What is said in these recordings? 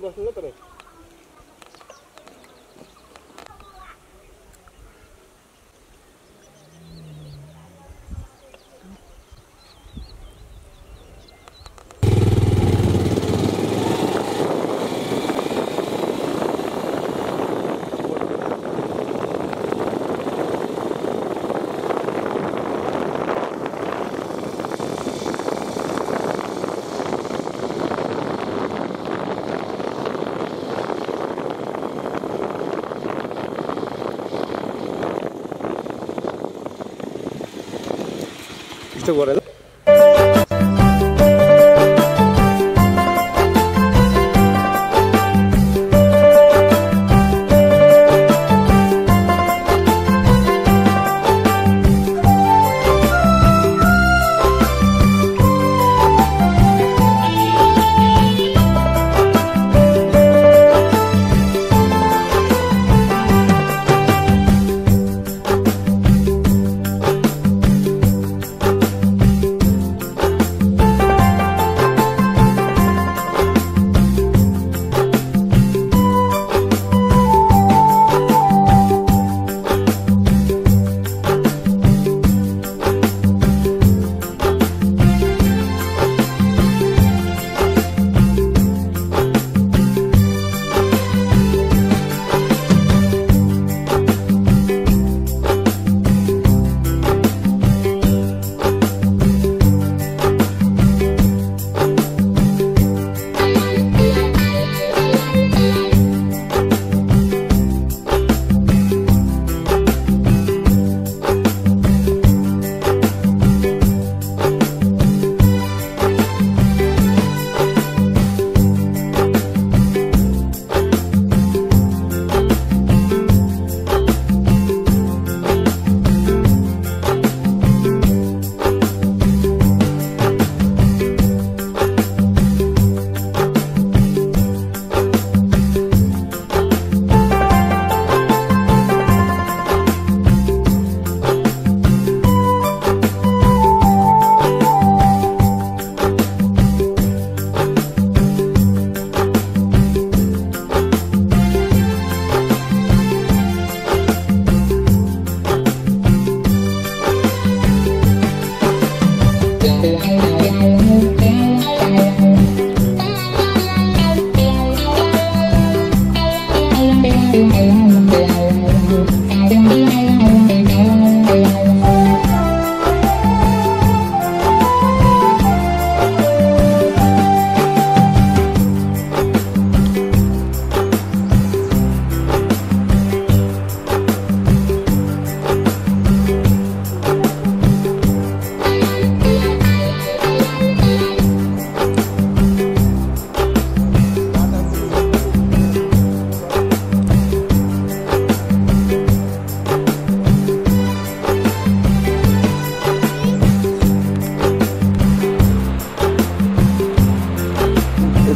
ବସିଲେ ତୋର questo guarda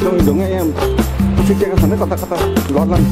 trông giống em. Chiếc xe nó rất là thật rất lót lăn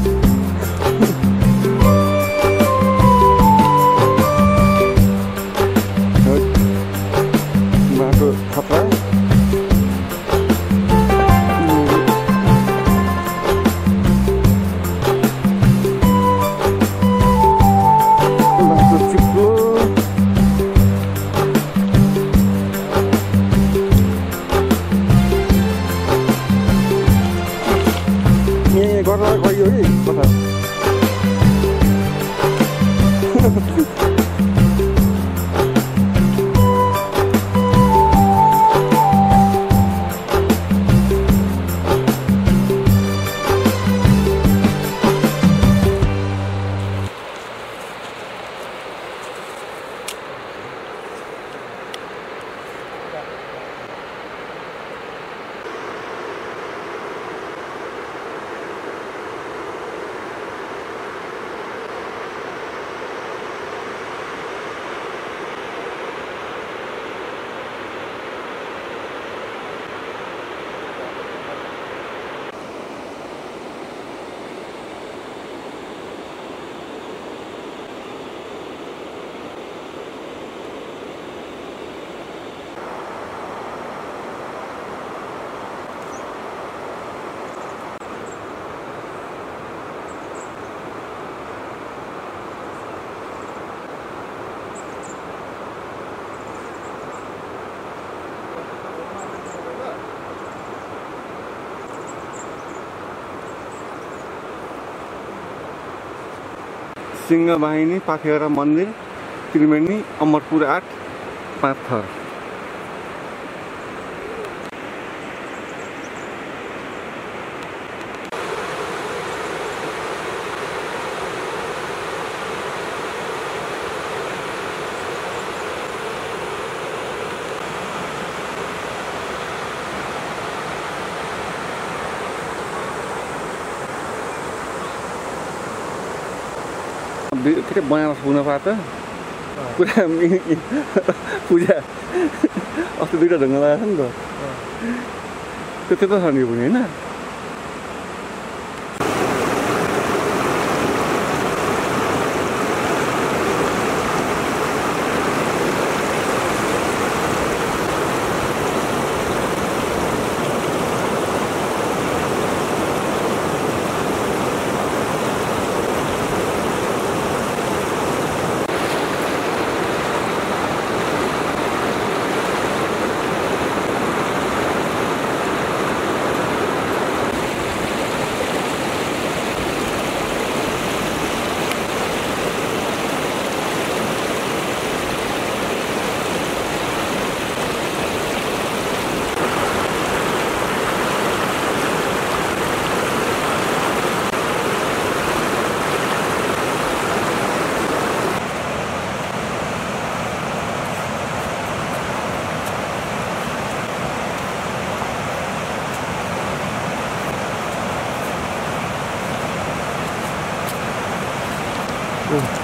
Singhvahini पाथेरा मन्दिर त्रिवेणी अमरपुर आठ पाँच के अरे बनाएर सुन पाए त पुरा पूजा। अस्ति दुइटा ढुङ्गा लगाएको छ नि त। त्यो त्यता छ नि पनि होइन? Good.